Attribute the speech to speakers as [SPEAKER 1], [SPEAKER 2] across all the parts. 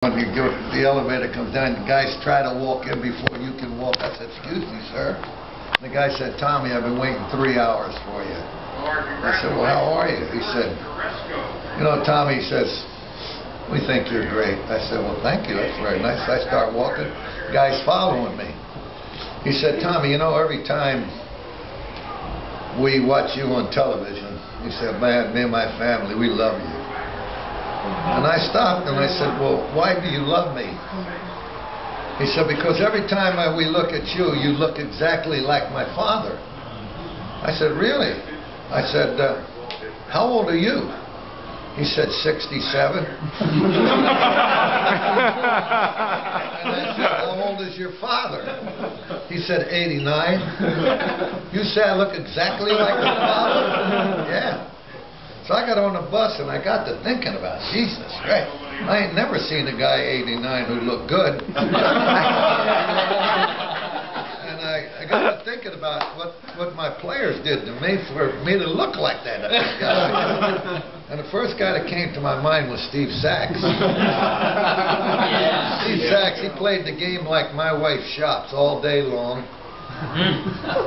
[SPEAKER 1] When you go, the elevator comes down, the guys try to walk in before you can walk. I said, excuse me, sir. The guy said, Tommy, I've been waiting three hours for you. I said, well, how are you? He said, you know, Tommy, says, we think you're great. I said, well, thank you, that's very nice. I start walking, The guy's following me. He said, Tommy, you know, every time we watch you on television, he said, man, me and my family, we love you. And I stopped and I said, well, why do you love me? He said, because every time I, we look at you, you look exactly like my father. I said, really? I said, uh, how old are you? He said, 67. and I said, how old is your father? He said, 89. You say I look exactly like your father? So I got on the bus and I got to thinking about Jesus Christ. I ain't never seen a guy 89 who looked good. and I, I got to thinking about what, what my players did to me for me to look like that. and the first guy that came to my mind was Steve Sax. Steve Sax, he played the game like my wife shops all day long.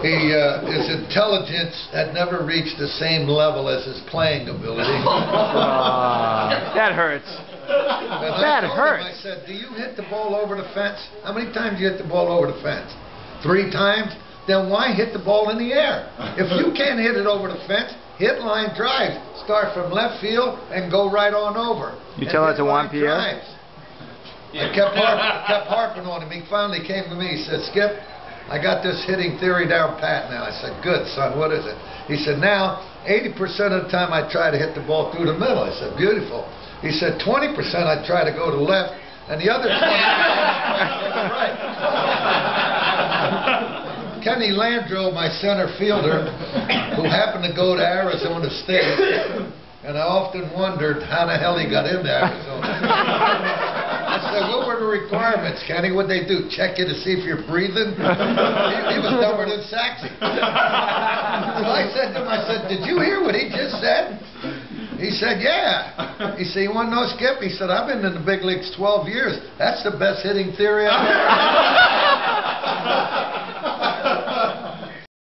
[SPEAKER 1] He, uh, his intelligence had never reached the same level as his playing ability.
[SPEAKER 2] Aw, that hurts.
[SPEAKER 1] And
[SPEAKER 2] That hurts.
[SPEAKER 1] I said, do you hit the ball over the fence? How many times you hit the ball over the fence? Three times? Then why hit the ball in the air? If you can't hit it over the fence, hit line drives. Start from left field and go right on over.
[SPEAKER 2] You
[SPEAKER 1] And
[SPEAKER 2] tell that to Juan Pierre?
[SPEAKER 1] drives. I kept, harp, kept harping on him. He finally came to me. He said, Skip, I got this hitting theory down pat now. I said, good, son, what is it? He said, now, 80% of the time I try to hit the ball through the middle. I said, beautiful. He said, 20% I try to go to left, and the other 20% I try to go to right. Kenny Landreaux, my center fielder, who happened to go to Arizona State, and I often wondered how the hell he got into Arizona. What were the requirements, Kenny? What'd they do, check you to see if you're breathing? He, he was dumber than Saxy. So I said to him, I said, did you hear what he just said? He said, yeah. He said, you want to know, Skip? He said, I've been in the big leagues 12 years. That's the best hitting theory I've ever